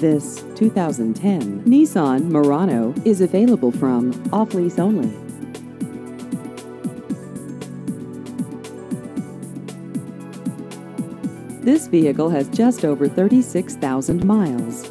This 2010 Nissan Murano is available from Off Lease Only. This vehicle has just over 36,000 miles.